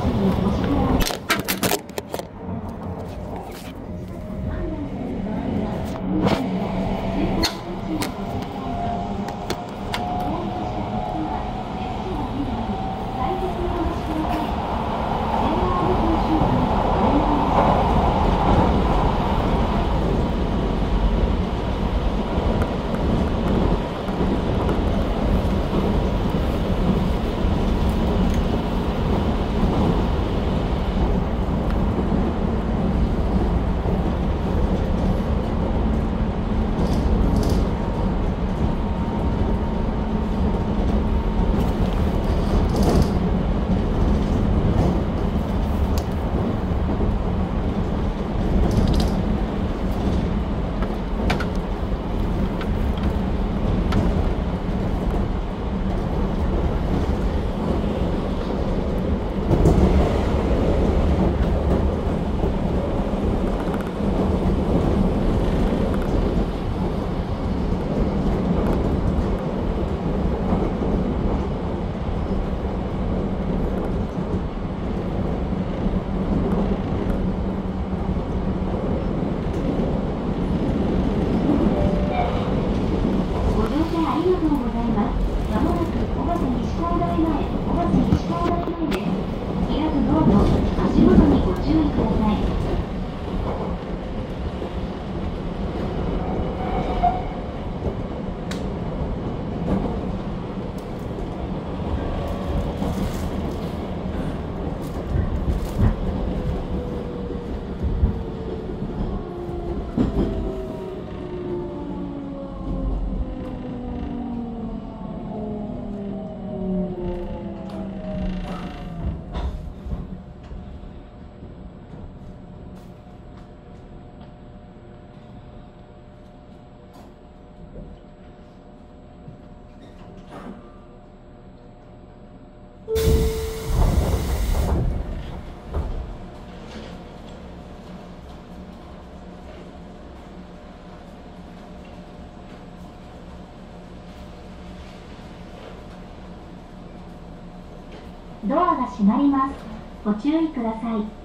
Thank you. ドアが閉まります。ご注意ください。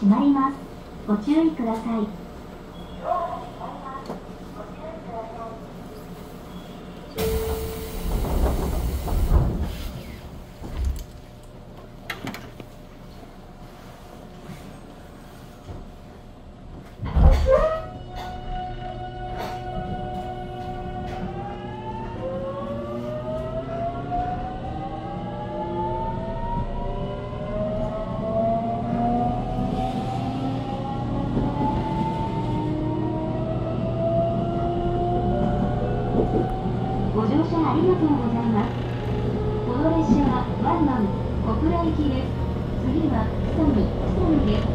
閉まります。ご注意ください。ございますこの列車はワンマン小倉行きです。次は久見久見です。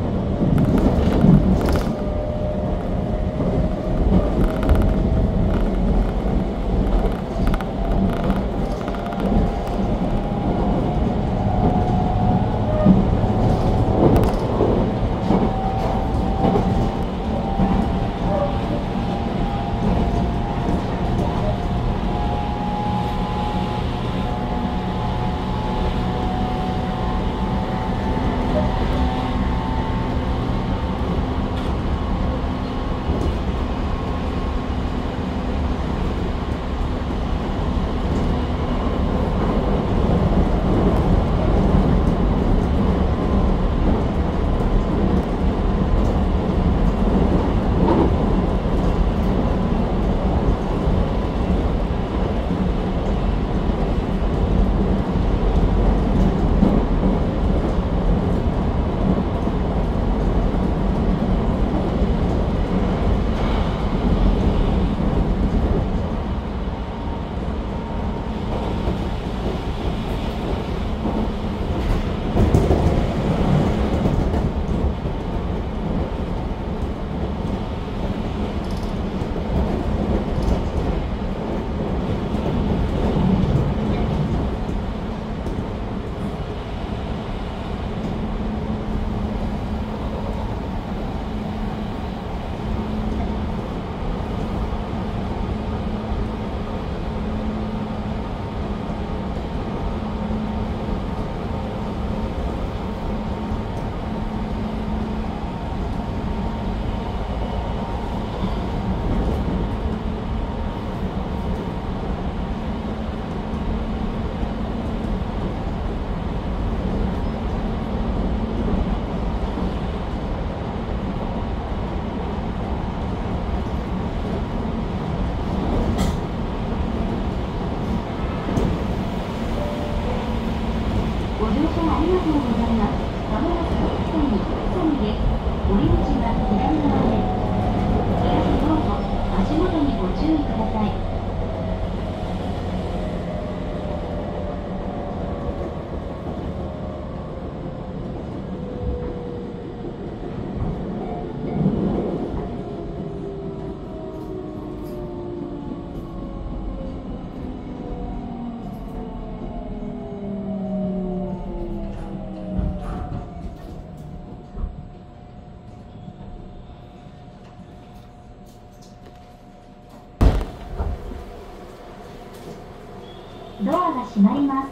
閉まります。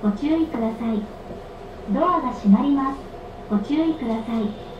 ご注意ください。ドアが閉まります。ご注意ください。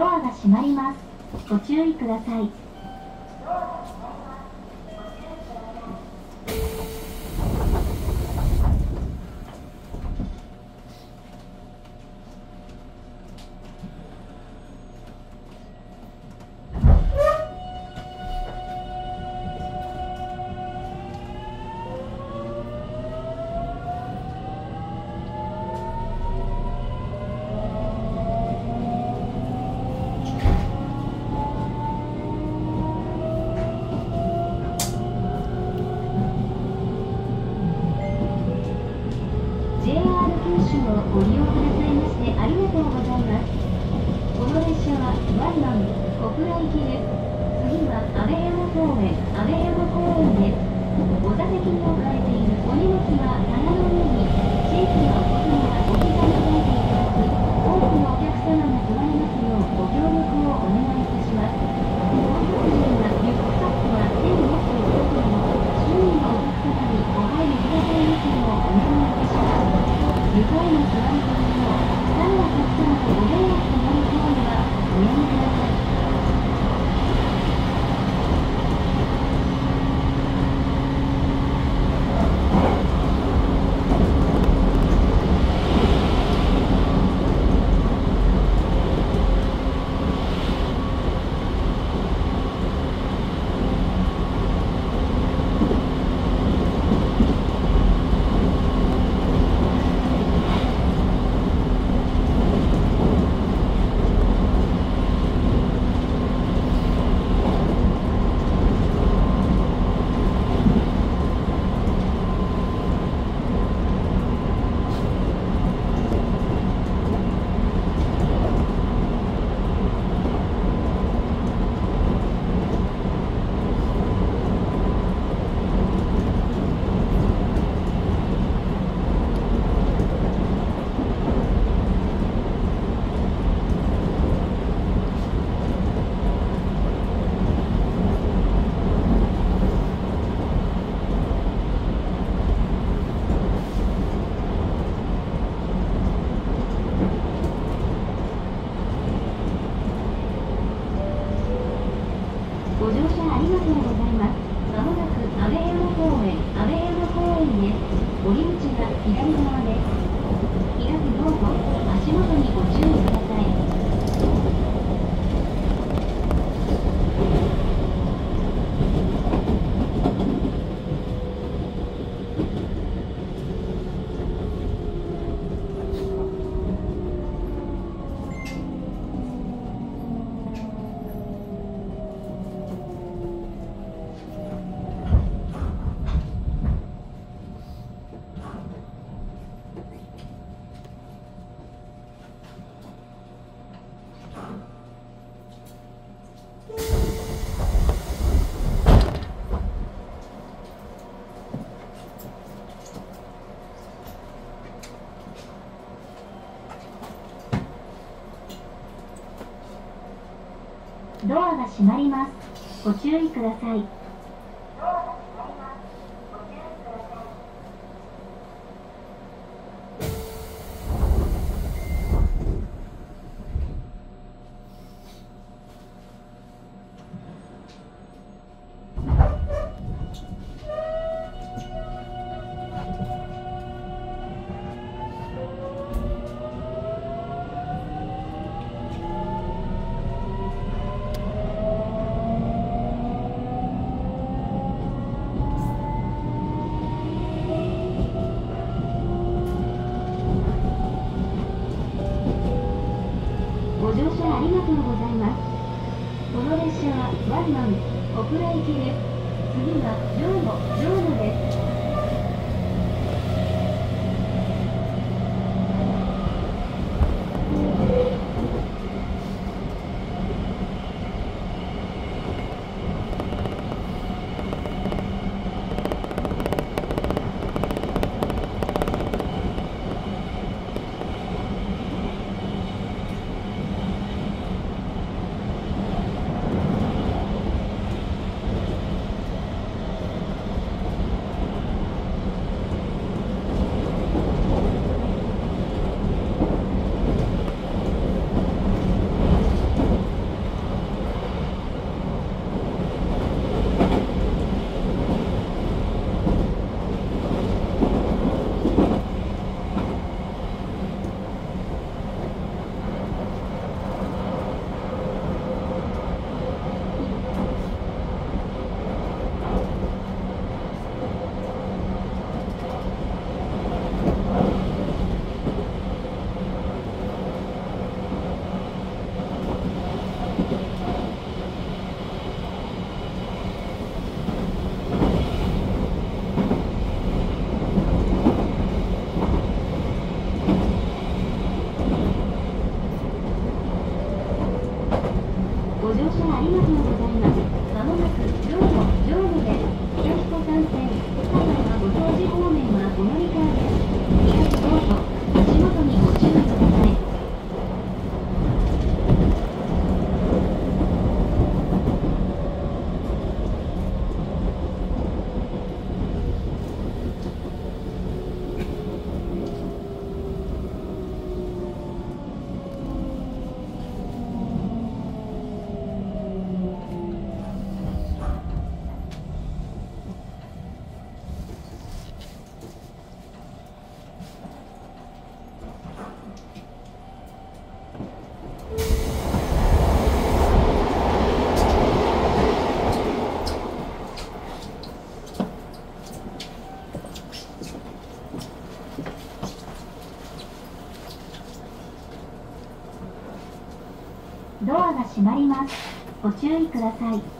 ドアが閉まります。ご注意ください。ドアが閉まります。ご注意ください。閉まります。ご注意ください。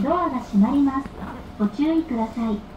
ドアが閉まります。ご注意ください。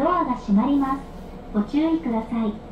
ドアが閉まります。ご注意ください。